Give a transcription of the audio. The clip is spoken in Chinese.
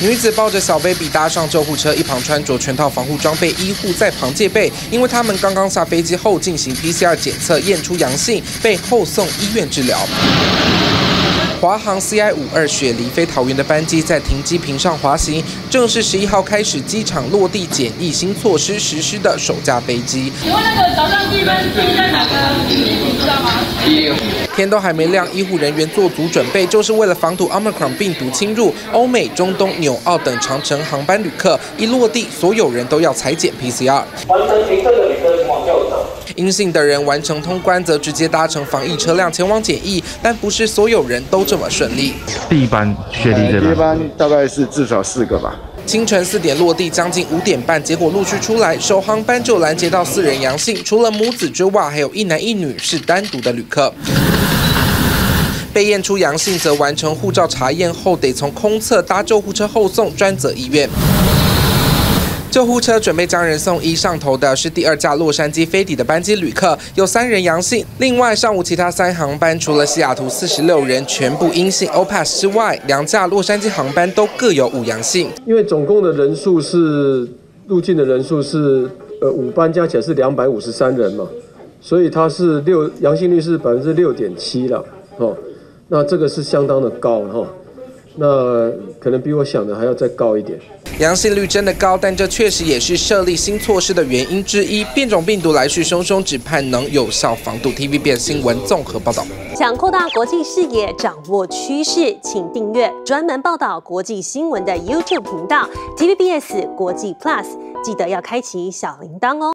女子抱着小 baby 搭上救护车，一旁穿着全套防护装备，医护在旁戒备，因为他们刚刚下飞机后进行 PCR 检测，验出阳性，被后送医院治疗。华航 CI 五二雪梨飞桃园的班机在停机坪上滑行，正是十一号开始机场落地检疫新措施实施的首架飞机。请问那个早上第一班机在哪个？天都还没亮，医护人员做足准备，就是为了防堵 Omicron 病毒侵入。欧美、中东、纽澳等长城航班旅客一落地，所有人都要裁剪 PCR。完成行政的旅客请往右走。阴性的人完成通关，则直接搭乘防疫车辆前往检疫，但不是所有人都这么顺利。第一班雪梨这第一班，班大概是至少四个吧。清晨四点落地，将近五点半，结果陆续出来，首航班就拦截到四人阳性，除了母子之外，还有一男一女是单独的旅客。被验出阳性，则完成护照查验后，得从空侧搭救护车后送专责医院。救护车准备将人送医，上头的是第二架洛杉矶飞抵的班机旅客，有三人阳性。另外，上午其他三航班除了西雅图四十六人全部阴性 OPAS 之外，两架洛杉矶航班都各有五阳性。因为总共的人数是入境的人数是呃五班加起来是两百五十三人嘛，所以它是六阳性率是百分之六点七了，哦，那这个是相当的高哈、那可能比我想的还要再高一点。阳性率真的高，但这确实也是设立新措施的原因之一。变种病毒来势汹汹，只盼能有效防堵。TVB 新闻综合报道。想扩大国际视野，掌握趋势，请订阅专门报道国际新闻的 YouTube 频道 TVBS 国际 Plus，记得要开启小铃铛哦。